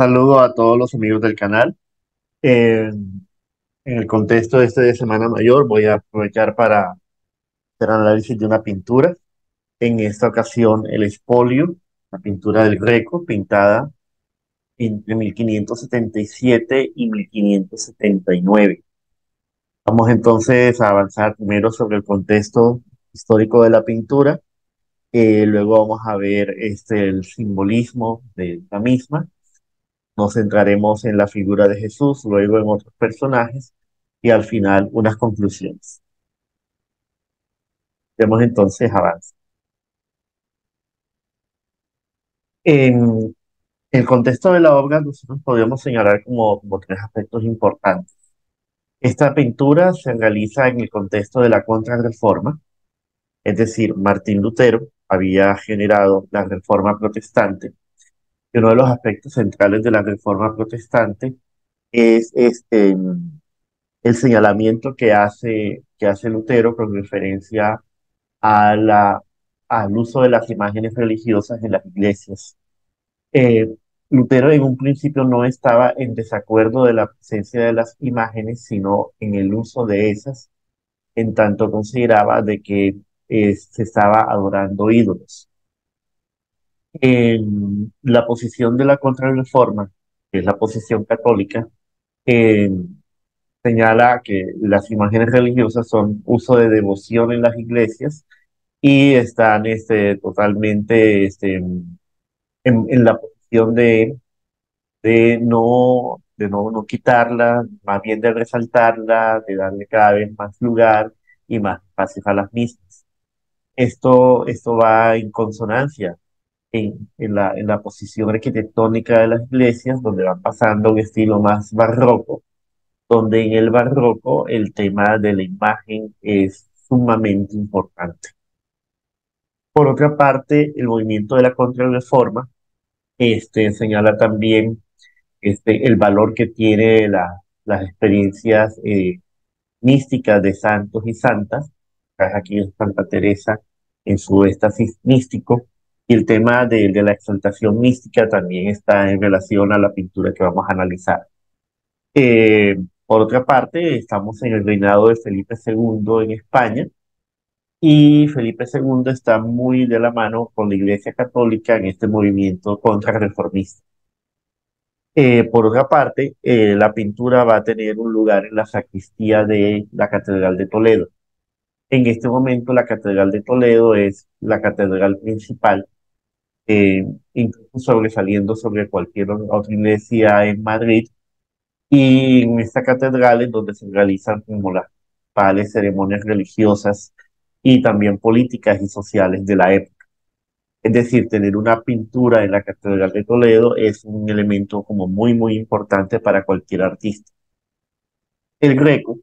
Saludo a todos los amigos del canal. Eh, en el contexto de este de Semana Mayor voy a aprovechar para hacer análisis de una pintura. En esta ocasión el espolio, la pintura del Greco, pintada entre 1577 y 1579. Vamos entonces a avanzar primero sobre el contexto histórico de la pintura. Eh, luego vamos a ver este, el simbolismo de la misma nos centraremos en la figura de Jesús, luego en otros personajes y al final unas conclusiones. Vemos entonces avance. En el contexto de la obra, nosotros podemos señalar como, como tres aspectos importantes. Esta pintura se realiza en el contexto de la Contrarreforma, es decir, Martín Lutero había generado la Reforma Protestante uno de los aspectos centrales de la reforma protestante es este, el señalamiento que hace, que hace Lutero con referencia a la, al uso de las imágenes religiosas en las iglesias. Eh, Lutero en un principio no estaba en desacuerdo de la presencia de las imágenes, sino en el uso de esas, en tanto consideraba de que eh, se estaba adorando ídolos la posición de la contrarreforma, que es la posición católica, señala que las imágenes religiosas son uso de devoción en las iglesias y están este, totalmente este, en, en la posición de, de, no, de no, no quitarla, más bien de resaltarla, de darle cada vez más lugar y más espacio a las mismas. Esto, esto va en consonancia en, la, en la posición arquitectónica de las iglesias, donde van pasando a un estilo más barroco, donde en el barroco el tema de la imagen es sumamente importante. Por otra parte, el movimiento de la contrarreforma este, señala también este, el valor que tiene la, las experiencias eh, místicas de santos y santas. Aquí es Santa Teresa en su éxtasis místico, y el tema de, de, la exaltación mística también está en relación a la pintura que vamos a analizar. Eh, por otra parte, estamos en el reinado de Felipe II en España y Felipe II está muy de la mano con la Iglesia Católica en este movimiento contrarreformista. Eh, por otra parte, eh, la pintura va a tener un lugar en la sacristía de la Catedral de Toledo. En este momento, la Catedral de Toledo es la catedral principal eh, incluso sobresaliendo sobre cualquier otra iglesia en Madrid. Y en esta catedral es donde se realizan como las principales ceremonias religiosas y también políticas y sociales de la época. Es decir, tener una pintura en la Catedral de Toledo es un elemento como muy, muy importante para cualquier artista. El Greco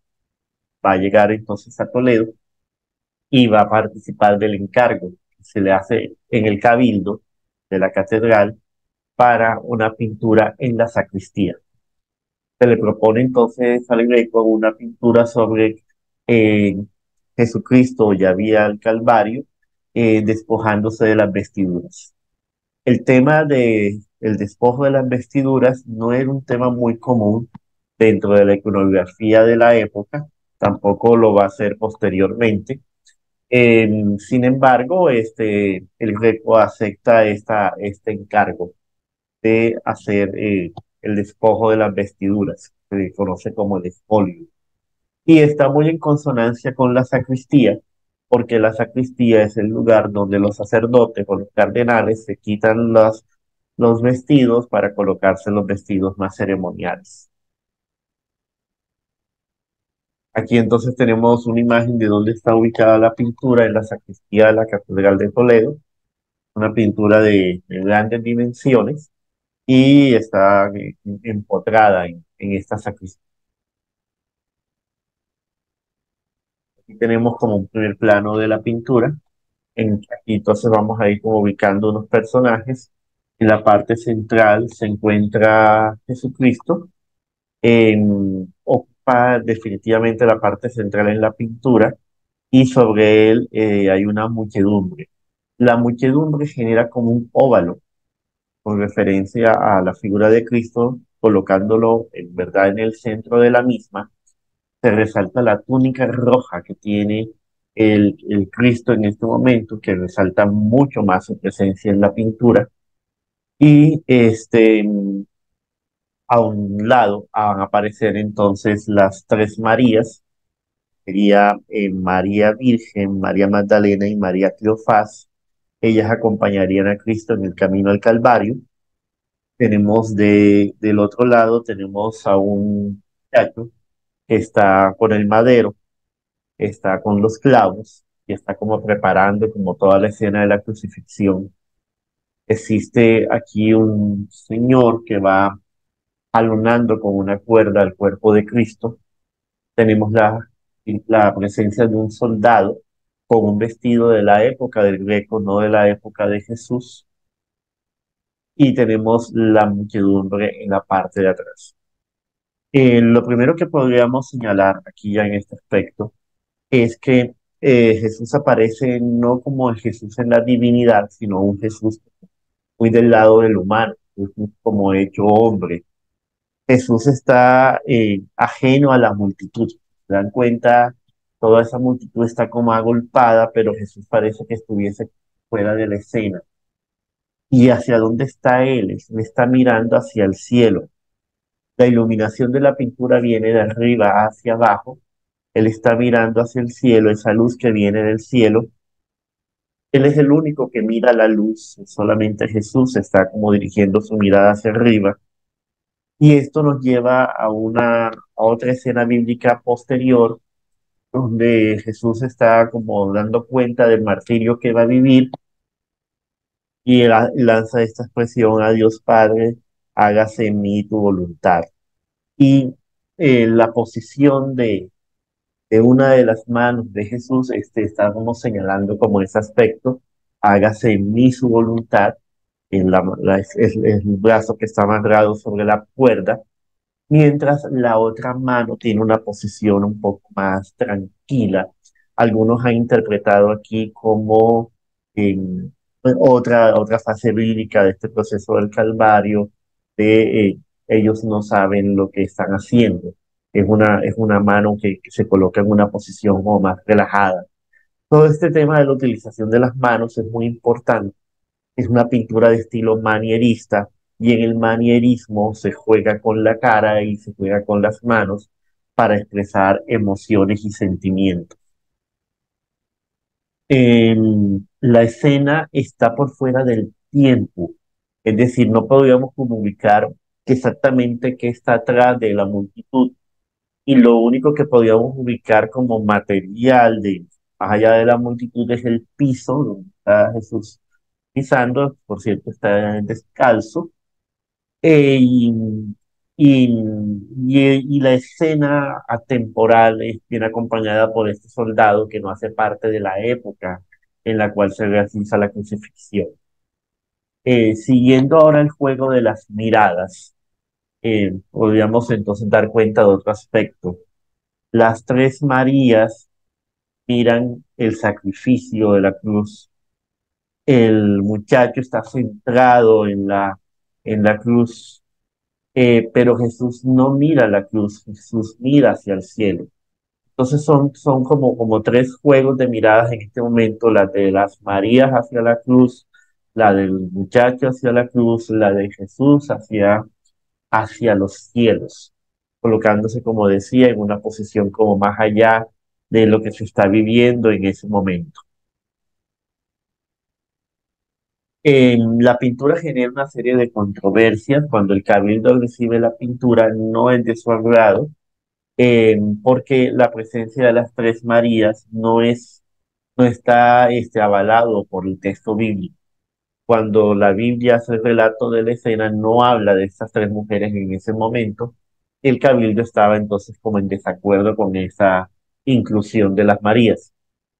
va a llegar entonces a Toledo y va a participar del encargo que se le hace en el cabildo de la catedral para una pintura en la sacristía. Se le propone entonces al Greco una pintura sobre eh, Jesucristo ya había el Calvario, eh, despojándose de las vestiduras. El tema de el despojo de las vestiduras no era un tema muy común dentro de la iconografía de la época, tampoco lo va a ser posteriormente, sin embargo, este, el Greco acepta esta, este encargo de hacer eh, el despojo de las vestiduras, que se conoce como el espolio. Y está muy en consonancia con la sacristía, porque la sacristía es el lugar donde los sacerdotes o los cardenales se quitan los, los vestidos para colocarse los vestidos más ceremoniales. Aquí entonces tenemos una imagen de dónde está ubicada la pintura en la sacristía de la Catedral de Toledo, una pintura de, grandes dimensiones y está empotrada en, esta sacristía. Aquí tenemos como un primer plano de la pintura. En, entonces vamos a ir como ubicando unos personajes. En la parte central se encuentra Jesucristo. En, definitivamente la parte central en la pintura y sobre él eh, hay una muchedumbre. La muchedumbre genera como un óvalo, con referencia a la figura de Cristo, colocándolo en verdad en el centro de la misma, se resalta la túnica roja que tiene el, el Cristo en este momento, que resalta mucho más su presencia en la pintura. Y este, a un lado van a aparecer entonces las tres Marías, sería eh, María Virgen, María Magdalena y María Cleofás. Ellas acompañarían a Cristo en el camino al Calvario. Tenemos de, del otro lado, tenemos a un muchacho que está con el madero, está con los clavos y está como preparando como toda la escena de la crucifixión. Existe aquí un señor que va alunando con una cuerda al cuerpo de Cristo. Tenemos la, la presencia de un soldado con un vestido de la época del Greco, no de la época de Jesús. Y tenemos la muchedumbre en la parte de atrás. Eh, lo primero que podríamos señalar aquí ya en este aspecto es que eh, Jesús aparece no como el Jesús en la divinidad, sino un Jesús muy del lado del humano, Jesús como hecho hombre. Jesús está eh, ajeno a la multitud. Se dan cuenta, toda esa multitud está como agolpada, pero Jesús parece que estuviese fuera de la escena. ¿Y hacia dónde está Él? Él está mirando hacia el cielo. La iluminación de la pintura viene de arriba hacia abajo. Él está mirando hacia el cielo, esa luz que viene del cielo. Él es el único que mira la luz, solamente Jesús está como dirigiendo su mirada hacia arriba. Y esto nos lleva a una otra escena bíblica posterior, donde Jesús está como dando cuenta del martirio que va a vivir y lanza esta expresión a Dios Padre, hágase en mí tu voluntad. Y eh, la posición de, de una de las manos de Jesús este, está señalando como ese aspecto, hágase en mí su voluntad, en la, el brazo que está amarrado sobre la cuerda, mientras la otra mano tiene una posición un poco más tranquila. Algunos han interpretado aquí como en otra, otra fase bíblica de este proceso del Calvario, de eh, ellos no saben lo que están haciendo. Es una, es una mano que, que se coloca en una posición como más relajada. Todo este tema de la utilización de las manos es muy importante. Es una pintura de estilo manierista y en el manierismo se juega con la cara y se juega con las manos para expresar emociones y sentimientos. La escena está por fuera del tiempo, es decir, no podríamos comunicar exactamente qué está atrás de la multitud y lo único que podríamos ubicar como material de más allá de la multitud es el piso donde está Jesús por cierto está descalzo, eh, y y, y, la escena atemporal es bien acompañada por este soldado que no hace parte de la época en la cual se realiza la crucifixión. Eh, siguiendo ahora el juego de las miradas, eh, podríamos entonces dar cuenta de otro aspecto. Las tres Marías miran el sacrificio de la cruz. El muchacho está centrado en la, en la cruz eh, pero Jesús no mira la cruz, Jesús mira hacia el cielo. Entonces son, son como, como tres juegos de miradas en este momento, la de las Marías hacia la cruz, la del muchacho hacia la cruz, la de Jesús hacia, hacia los cielos, colocándose, como decía, en una posición como más allá de lo que se está viviendo en ese momento. La pintura genera una serie de controversias cuando el cabildo recibe la pintura, no es de su agrado, eh, porque la presencia de las tres Marías no es, no está este, avalado por el texto bíblico. Cuando la Biblia hace el relato de la escena, no habla de estas tres mujeres en ese momento. El cabildo estaba entonces como en desacuerdo con esa inclusión de las Marías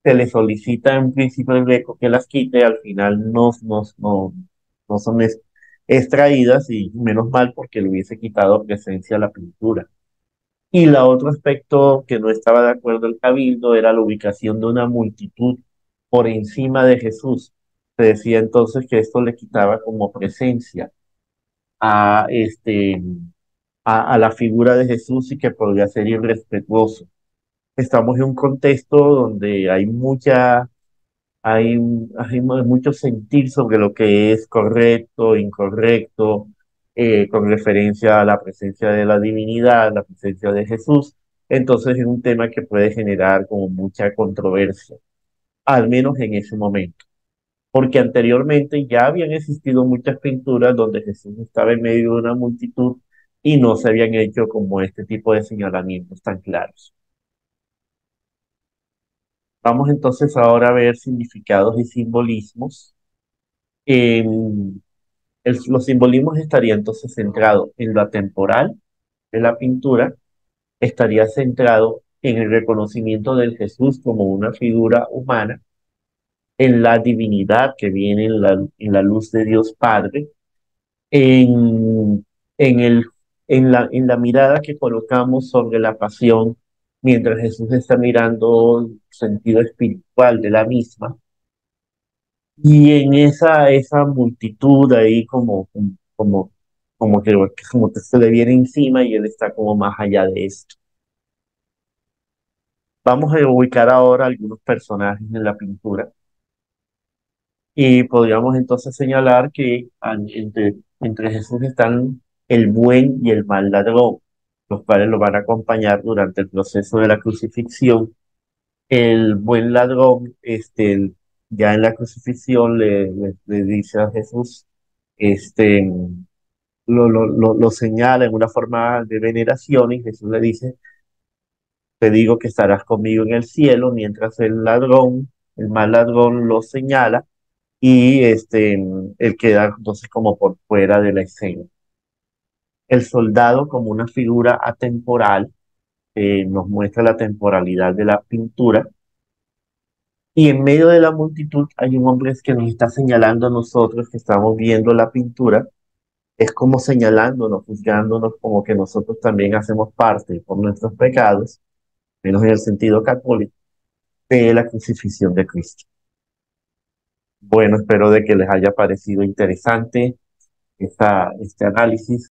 se le solicita en principio el greco que las quite, al final no, no, no, no son extraídas y menos mal porque le hubiese quitado presencia a la pintura. Y la otro aspecto que no estaba de acuerdo el cabildo era la ubicación de una multitud por encima de Jesús. Se decía entonces que esto le quitaba como presencia. a, este, a, a la figura de Jesús y que podría ser irrespetuoso. Estamos en un contexto donde hay mucha, hay, hay mu- mucho sentir sobre lo que es correcto, incorrecto, eh, con referencia a la presencia de la divinidad, la presencia de Jesús. Entonces es un tema que puede generar como mucha controversia, al menos en ese momento porque anteriormente ya habían existido muchas pinturas donde Jesús estaba en medio de una multitud y no se habían hecho como este tipo de señalamientos tan claros. Vamos entonces ahora a ver significados y simbolismos. En- el- los simbolismos estarían entonces centrados en lo temporal de la pintura, estaría centrado en el reconocimiento del Jesús como una figura humana, en la divinidad que viene en la, en la luz de Dios Padre, en, en el, en la, en la mirada que colocamos sobre la pasión, mientras Jesús está mirando el sentido espiritual de la misma, y en esa, esa multitud ahí como, como, como que, como que se le viene encima y él está como más allá de esto. Vamos a ubicar ahora algunos personajes en la pintura. Y podríamos entonces señalar que entre, entre Jesús están el buen y el mal ladrón, los cuales lo van a acompañar durante el proceso de la crucifixión. El buen ladrón, este, ya en la crucifixión le, le, dice a Jesús, este, lo, lo, lo, lo señala en una forma de veneración y Jesús le dice, te digo que estarás conmigo en el cielo, mientras el ladrón, el mal ladrón lo señala y este, él queda entonces como por fuera de la escena. El soldado como una figura atemporal eh, nos muestra la temporalidad de la pintura. Y en medio de la multitud hay un hombre que nos está señalando a nosotros que estamos viendo la pintura, es como señalándonos, juzgándonos como que nosotros también hacemos parte por nuestros pecados, menos en el sentido católico, de la crucifixión de Cristo. Bueno, espero de que les haya parecido interesante esta, este análisis